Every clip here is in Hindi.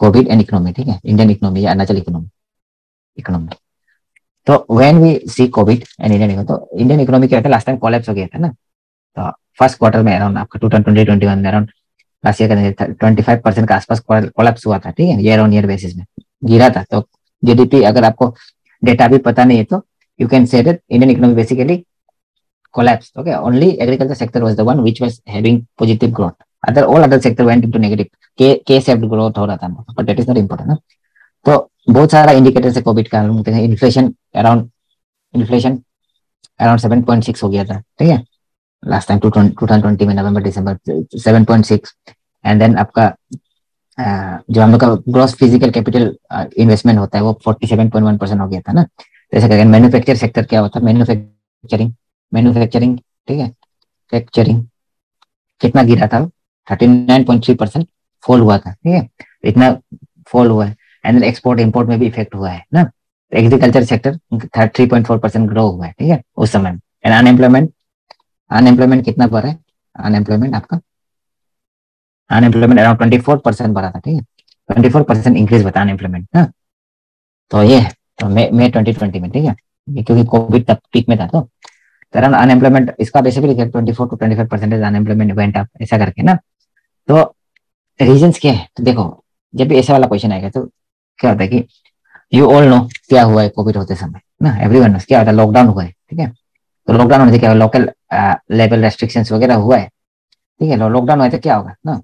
कोविड एंड इकोनॉमी ठीक है? इंडियन इकोनॉमी या अरुणाचल इकोनॉमी इकोनॉमी तो when we see covid and Indian economy तो इंडियन इकोनॉमी क्या था? लास्ट टाइम कोलैप्स हो गया था ना? तो फ़र्स्ट क्वार्टर में अराउंड आपका टू ट्वेंटी ट्वेंटी वन में अराउंड लास्ट ईयर का ट्वेंटी फाइव परसेंट के आसपास कोलैप्स हुआ था, ठीक है? ईयर ऑन ईयर बेसिस में. गिरा था तो जीडीपी अगर आपको डेटा भी पता नहीं है तो you can say that Indian economy basically collapsed. Okay, only agriculture sector was the one which was having positive growth. Other all other sector went into negative. K K shaped growth हो रहा था but that is not important ना. तो बहुत सारा इंडिकेटर से कोविड का हम हैं inflation around inflation around seven point six हो गया था ठीक है last time two thousand twenty में November December seven point six आपका जो हम लोग का ग्रोस फ़िज़िकल कैपिटल इन्वेस्टमेंट होता है वो forty seven point one percent हो गया था ना जैसे मैन्युफैक्चर सेक्टर क्या होता है मैन्युफैक्चरिंग मैन्युफैक्चरिंग ठीक है? फैक्चरिंग कितना गिरा था? Thirty nine point three percent fall हुआ था, ठीक है? इतना फॉल हुआ है एंड एक्सपोर्ट इम्पोर्ट में भी इफ़ेक्ट हुआ है, ना? Agriculture sector three point four percent grow हुआ है, ठीक है? उस समय एंड अनएम्प्लॉयमेंट अनएम्प्लॉयमेंट कितना बढ़ा है? अनएम्प्लॉयमेंट आपका? Unemployment around twenty four percent बढ़ा था, ठीक है? ट्वेंटी फोर परसेंट इंक्रीज बता अनएम्प्लॉयमेंट ना? तो ये है तो मे ट्वेंटी ट्वेंटी में, ठीक है? क्योंकि कोविड तब पीक में था तो। अराउंड अनएम्प्लॉयमेंट इसका basically twenty four to twenty five percentage unemployment went up ऐसा करके ना। तो रीजन क्या है? तो देखो, जब भी ऐसा वाला क्वेश्चन आएगा तो क्या होता है कि यू ऑल नो क्या हुआ है कोविड होते समय, ना? एवरी वन क्या होता है लॉकडाउन हुआ है, ठीक है? तो लॉकडाउन होने से क्या लोकल लेवल रेस्ट्रिक्शन वगैरह हुआ है, ठीक है? लॉकडाउन हुआ तो क्या होगा, ना?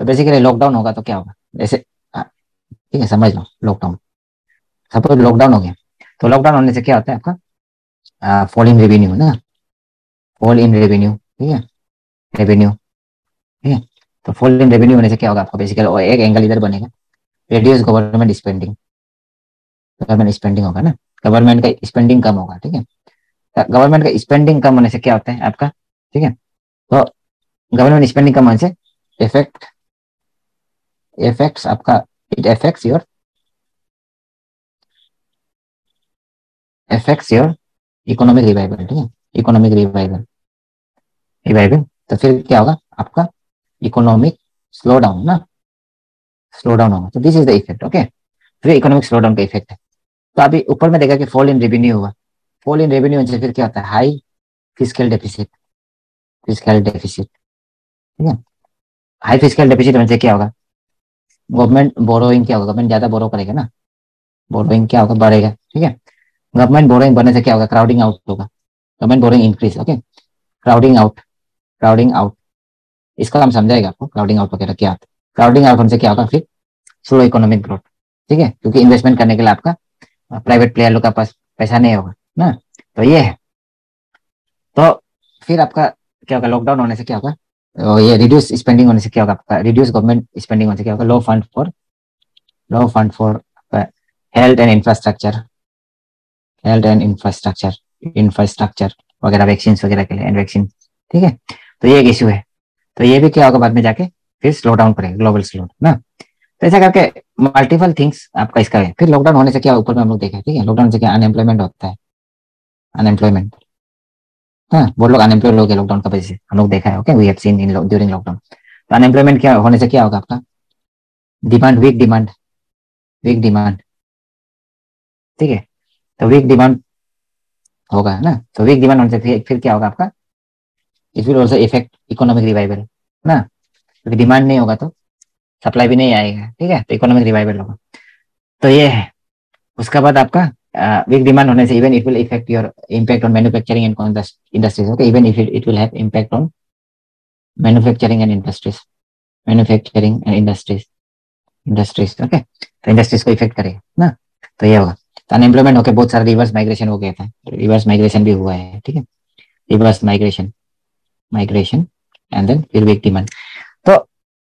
तो बेसिकली लॉकडाउन होगा तो क्या होगा? जैसे ठीक है, समझ लो लॉकडाउन सपोज़ लॉकडाउन हो गया तो लॉकडाउन होने से क्या होता है आपका? फॉलिंग रेवेन्यू ना? फॉल इन रेवेन्यू ठीक है? रेवेन्यू ठीक है? तो फॉल इन रेवेन्यू होने से क्या होगा आपका? बेसिकली एक एंगल इधर बनेगा। Reduce government spending government spending होगा ना? गवर्नमेंट का स्पेंडिंग कम होगा, ठीक है? गवर्नमेंट का स्पेंडिंग कम होने से क्या होता है आपका? ठीक है? तो गवर्नमेंट स्पेंडिंग कम होने से इफ़ेक्ट इफेक्ट्स आपका it affects your affects your economic revival ठीक है? इकोनॉमिक रिवाइवल रिवाइवल तो फिर क्या होगा? आपका इकोनॉमिक स्लो डाउन ना? स्लो डाउन होगा। तो this is the effect okay फिर इकोनॉमिक स्लो डाउन का इफ़ेक्ट है। तो अभी ऊपर में देखा कि फॉल इन रेवेन्यू हुआ। फॉल इन रेवेन्यू से फिर क्या होता है? High physical deficit physical deficit ठीक है? हाई फ़िज़िकल डेफिसिट होने से क्या होगा? गवर्नमेंट बोरोइंग क्या होगा? गवर्नमेंट ज़्यादा बोरो करेगा ना? बोरोइंग क्या होगा? बढ़ेगा। ठीक है? गवर्नमेंट बोरोइंग बढ़ने से क्या होगा? क्राउडिंग आउट होगा। Government borrowing increase okay crowding out crowding out इसका हम समझाएगा आपको? क्राउडिंग आउट वगैरह क्या आता है? क्राउडिंग आउट होने से क्या होगा फिर? स्लो इकोनॉमिक ग्रोथ ठीक है? क्योंकि इन्वेस्टमेंट करने के लिए आपका प्राइवेट प्लेयर लोग का पास पैसा नहीं होगा, ना? तो ये है। तो फिर आपका क्या होगा? लॉकडाउन होने से क्या होगा? तो ये रिड्यूस स्पेंडिंग होने से क्या होगा आपका? रिड्यूस गवर्नमेंट स्पेंडिंग होने से क्या होगा? Low fund for low fund for health and infrastructure health and infrastructure infrastructure वगैरह वैक्सीन वगैरह के लिए एंड वैक्सीन ठीक है? तो ये एक इश्यू है। तो ये भी क्या होगा बाद में जाके? फिर स्लो डाउन करेगा ग्लोबल स्लो ना? तो ऐसा करके मल्टीपल थिंग्स आपका इसका है। फिर लॉकडाउन होने से क्या ऊपर में हम लोग देखे ठीक है? लॉकडाउन से क्या अनएम्प्लॉयमेंट होता है? अनएम्प्लॉयमेंट हाँ बहुत लोग अनएम्प्लॉय लोग लॉकडाउन का वजह से। हम लोग देखा है okay we have seen in during lockdown तो अनएम्प्लॉयमेंट क्या होने से क्या होगा आपका? Demand weak demand weak demand ठीक है? तो वीक डिमांड होगा ना? तो वीक डिमांड होने से फिर, फिर क्या होगा आपका? It will also affect economic revival ना? क्योंकि डिमांड नहीं होगा तो सप्लाई भी नहीं आएगा, ठीक है? तो इकोनॉमिक रिवाइवल होगा। तो ये है। उसके बाद आपका वीक डिमांड होने से even it will affect your impact on manufacturing and industries okay even if it will have impact on manufacturing and industries manufacturing and industries industries okay तो इंडस्ट्रीज़ को इफ़ेक्ट करेगा, ना? तो ये होगा। तो अनएम्प्लॉयमेंट होकर बहुत सारा रिवर्स माइग्रेशन हो गया था। रिवर्स माइग्रेशन भी हुआ है, ठीक है? Reverse migration migration and then फिर वीक डिमांड तो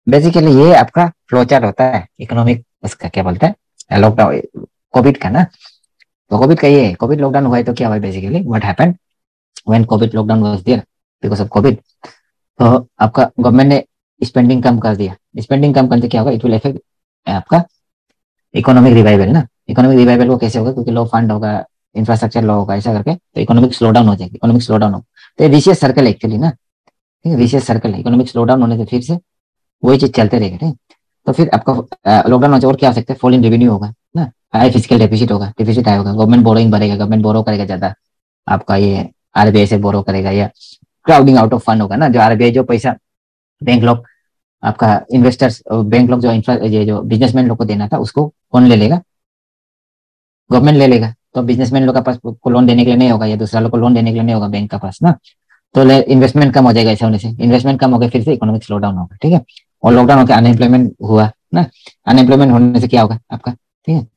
बेसिकली ये आपका फ्लो चार्ट होता है इकोनॉमिक उसका क्या बोलते हैं लॉकडाउन कोविड का ना? तो कोविड का ये कोविड लॉकडाउन हुआ है तो क्या हुआ basically what happened when covid lockdown was there because of covid तो आपका गवर्नमेंट ने स्पेंडिंग कम कर दिया. स्पेंडिंग कम करने से क्या होगा? इट विल इफ़ेक्ट आपका इकोनॉमिक रिवाइवल ना? इकोनॉमिक रिवाइवल को कैसे होगा? क्योंकि लो फंड होगा इंफ्रास्ट्रक्चर लो होगा, ऐसा करके तो इकोनॉमिक स्लो डाउन हो जाएगी इकोनॉमिक स्लो डाउन हो तो ये विशेष सर्कल एक्चुअली ना? विशेष सर्कल है इकोनॉमिक स्लो डाउन होने से फिर से वही चीज़ चलते रहेगा ठीक तो फिर आपका लॉकडाउन होने से और क्या हो सकता है? फॉल इन रेवेन्यू होगा ना? हाई फ़िज़िकल डेफिसिट होगा डेफिसिट हाई होगा गवर्नमेंट बोरोइंग बढ़ेगा गवर्नमेंट बोरो करेगा ज़्यादा। आपका ये आरबीआई से बोरो करेगा या क्राउडिंग आउट ऑफ़ फंड होगा ना? जो आरबीआई जो पैसा बैंक लोग आपका इन्वेस्टर्स बैंक लोग जो इंफ्रा ये जो बिजनेसमैन लोग को देना था उसको कौन ले लेगा? गवर्नमेंट ले लेगा। तो बिजनेसमैन लोग का पास को लोन देने के लिए नहीं होगा या दूसरा लोग को लोन देने के लिए नहीं होगा बैंक का पास ना? तो इन्वेस्टमेंट कम हो जाएगा ऐसे होने से। इन्वेस्टमेंट कम हो गया फिर से इकोनॉमिक स्लो डाउन होगा, ठीक है? और लॉकडाउन होकर अनएम्प्लॉयमेंट हुआ, ना? अनएम्प्लॉयमेंट होने से क्या होगा आपका? ठीक है?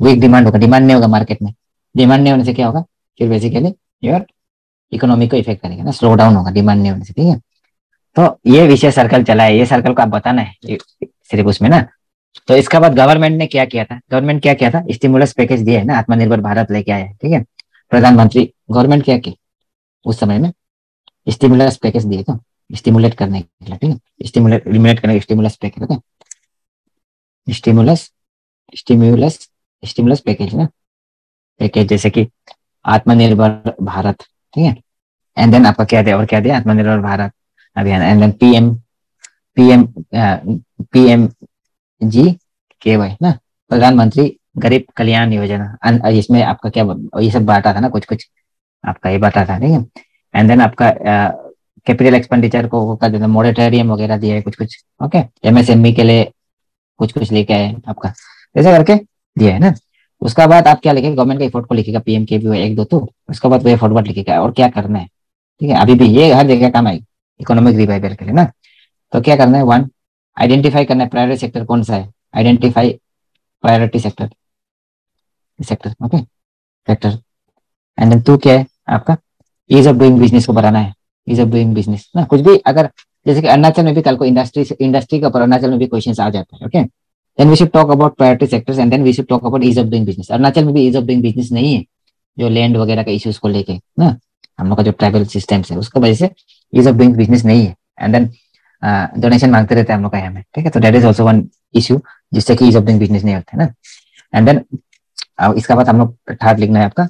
वीक डिमांड होगा। डिमांड नहीं होगा मार्केट में। डिमांड नहीं होने से क्या होगा? फिर बेसिकली योर इकोनॉमी को इफ़ेक्ट करेगा, ना? स्लो डाउन होगा डिमांड नहीं होने से, ठीक है? तो ये विषय सर्कल चला है। ये सर्कल को आप बताना है सिर्फ़ उसमें, ना? तो इसके बाद गवर्नमेंट ने क्या किया था? गवर्नमेंट क्या किया था? स्टिमुलस पैकेज दिया है, ना? आत्मनिर्भर भारत लेके आया है, ठीक है? प्रधानमंत्री गवर्नमेंट क्या की उस समय में स्टिमुलस पैकेज दिए तो स्टिमुलेट करने के लिए, ठीक है? स्टिमुलेट रिमुलेट करने के stimulus package okay stimulus stimulus stimulus package ना पैकेज जैसे कि आत्मनिर्भर भारत, ठीक है? एंड देन आपका क्या दिया? और क्या दिया? Atmanirbhar Bharat Abhiyan. And then PM PM PM G K Y ना? प्रधानमंत्री गरीब कल्याण योजना। इसमें आपका क्या, ये सब बांटा था ना कुछ कुछ आपका ये बांटा था, ठीक है? एंड देन आपका कैपिटल एक्सपेंडिचर को कर देना मोरेटोरियम वगैरह दिया है कुछ कुछ ओके एमएसएमई के लिए कुछ कुछ लेके आए आपका। ऐसा करके दिया है ना? उसका बाद आप क्या लिखेगा? गवर्नमेंट का एफोर्ट को लिखेगा पीएम के भी एक दो तो। उसके बाद वो एफोर्ट लिखेगा और क्या करना है? ठीक है? अभी भी ये हर जगह काम आएगी इकोनॉमिक रिवाइवल के लिए ना? तो क्या करना है? वन आइडेंटिफाई करना है प्रायोरिटी सेक्टर कौन सा है? Identify priority sector sector okay sector and then two क्या है आपका? ईज ऑफ़ डूइंग बिज़नेस को बढ़ाना है। ईज ऑफ़ डूइंग बिज़नेस ना, कुछ भी अगर, जैसे कि अरुणाचल में भी कल को इंडस्ट्री इंडस्ट्री के अरुणाचल में भी क्वेश्चन आ जाता है okay then we should talk about priority sectors and then we should talk about ease of doing business Arunachal में भी ईज ऑफ़ डूइंग बिज़नेस नहीं है, जो लैंड वगैरह का इश्यूज़ को लेके, ना? हम लोग का जो ट्रैवल सिस्टम है, उसकी वजह से ईज ऑफ़ डूइंग बिज़नेस नहीं है। एंड देन डोनेशन मांगते रहते हैं हम लोग का यहाँ में, ठीक है? तो debt is also one issue जिससे कि ईज ऑफ़ डूइंग बिज़नेस नहीं होता है ना एंड देन इसका बाद हम लोग थर्ड लिखना है आपका,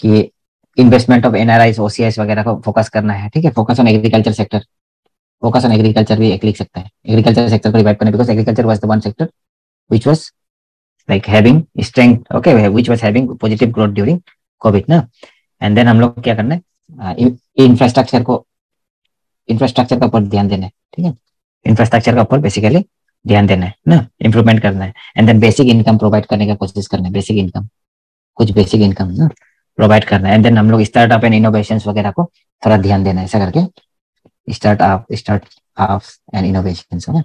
कि इन्वेस्टमेंट ऑफ़ एनआरआई ओसीआईस वगैरह को फोकस करना है, ठीक है? Focus on agriculture sector focus on agriculture भी एक लिख सकता है। एग्रीकल्चर सेक्टर को रिवाइव करना because agriculture was the one sector which was, like, having strength, okay, which was having positive growth during covid ना एंड देन हम लोग क्या करना है? इंफ्रास्ट्रक्चर को इंफ्रास्ट्रक्चर का ऊपर ध्यान देना है, ठीक है? इंफ्रास्ट्रक्चर का ऊपर बेसिकली ध्यान देना है, ना? इंप्रूवमेंट करना है। And then basic income provide करने का कोशिश करना है बेसिक इनकम कुछ बेसिक इनकम ना? प्रोवाइड करना है। एंड देन हम लोग स्टार्टअप एंड इनोवेशन वगैरह को थोड़ा ध्यान देना है, ऐसा करके। Start up start and innovation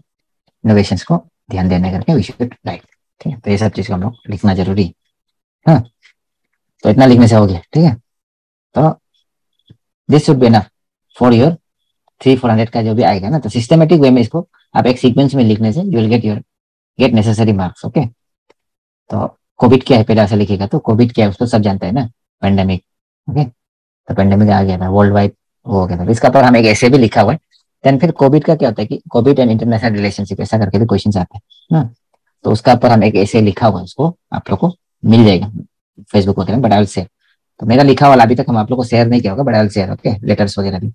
innovation को ध्यान देने करके वी शुड राइट ठीक है? तो ये सब चीज़ को हम लोग लिखना ज़रूरी हाँ? तो इतना लिखने से हो गया, ठीक है? तो this should be enough for your three four hundred का जो भी आएगा ना तो सिस्टमेटिक वे में इसको आप एक सीक्वेंस में लिखने से you will get your get necessary marks okay तो कोविड क्या है? पहले ऐसा लिखेगा तो कोविड क्या है? उसको सब जानते हैं ना? पेंडेमिक ओके तो पेंडेमिक आ गया था वर्ल्ड वाइड हो गया था। इसका पर हम एक ऐसे भी लिखा हुआ है। देन फिर कोविड का क्या होता है कि कोविड एंड इंटरनेशनल रिलेशनशिप ऐसा करके भी क्वेश्चन आते हैं, ना? तो उसका ऊपर हम एक ऐसे लिखा हुआ है उसको, आप लोग को मिल जाएगा। फेसबुक वगैरह बट आई शेयर तो मेरा लिखा वाला अभी तक हम आप लोग को शेयर नहीं किया होगा but I share okay letters वगैरह भी।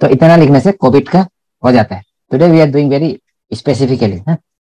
तो इतना लिखने से कोविड का हो जाता है। Today we are doing very specifically